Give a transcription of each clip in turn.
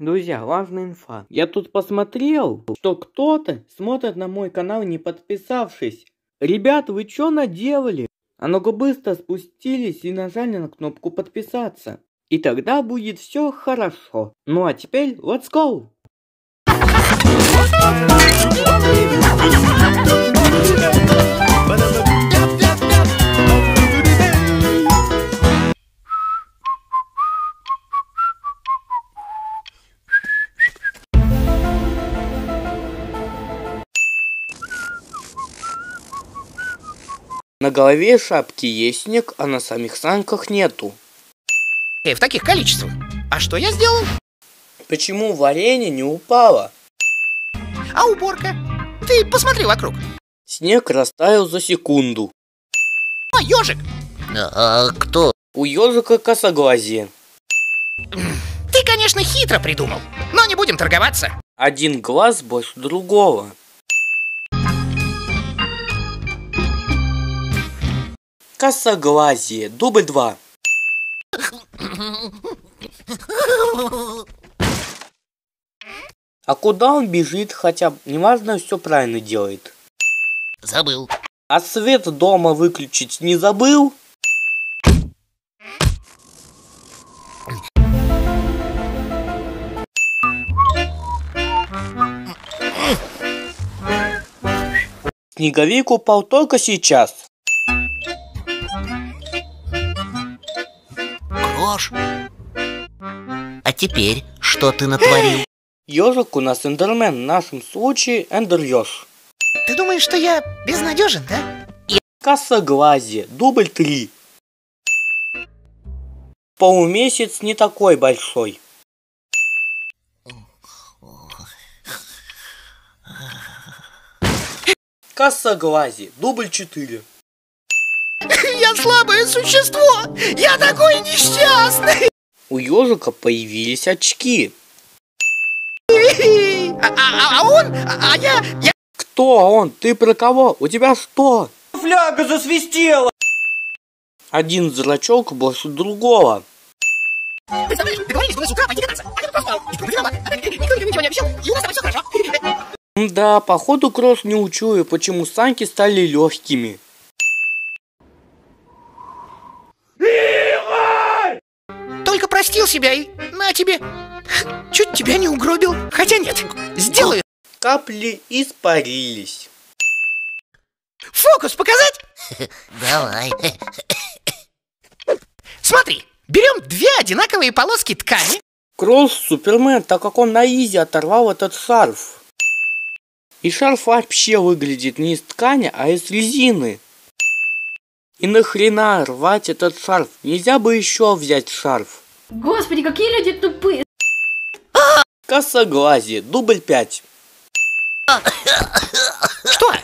Друзья, важная инфа. Я тут посмотрел, что кто-то смотрит на мой канал не подписавшись. Ребят, вы что наделали? А ну-ка быстро спустились и нажали на кнопку подписаться. И тогда будет все хорошо. Ну а теперь, let's go! На голове шапки есть снег, а на самих санках нету. Э, в таких количествах. А что я сделал? Почему варенье не упало? А уборка? Ты посмотри вокруг. Снег растаял за секунду. А, ежик! А, а кто? У ежика косоглазие. Ты, конечно, хитро придумал, но не будем торговаться. Один глаз больше другого. Косоглазие. Дубль два. А куда он бежит, хотя неважно, все правильно делает. Забыл. А свет дома выключить не забыл? Снеговик упал только сейчас. хорош. А теперь что ты натворил? Ежик у нас эндермен, в нашем случае эндер еж Ты думаешь, что я безнадежен, да? Касса Глази, дубль 3 Полумесяц не такой большой. Касса Глази, дубль 4 слабое существо! Я такой несчастный! У ежика появились очки. А, а- а он? А, а я... я... Кто он? Ты про кого? У тебя что? Фляга засвистела! Один зрачок больше другого. Представляешь, договорились мы с утра пойти кататься. А я проспал. И? Никто тебе ничего не обещал. И у нас с тобой все хорошо. Да, походу Кросс не учуя, почему санки стали легкими. Простил себя и на тебе. Чуть тебя не угробил. Хотя нет, сделаю. Капли испарились. Фокус показать? Давай. Смотри, берем две одинаковые полоски ткани. Кросс Супермен, так как он на изи оторвал этот шарф. И шарф вообще выглядит не из ткани, а из резины. И нахрена рвать этот шарф? Нельзя бы еще взять шарф. Господи, какие люди тупые. Косоглазие, дубль 5. Что?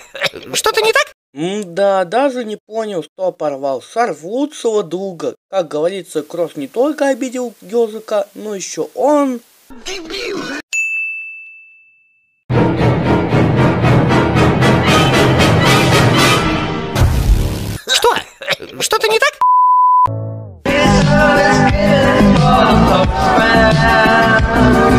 Что-то не так? Да, даже не понял, что порвал шарф лучшего друга. Как говорится, Кросс не только обидел ежика, но еще он... Что? Что-то не так? love.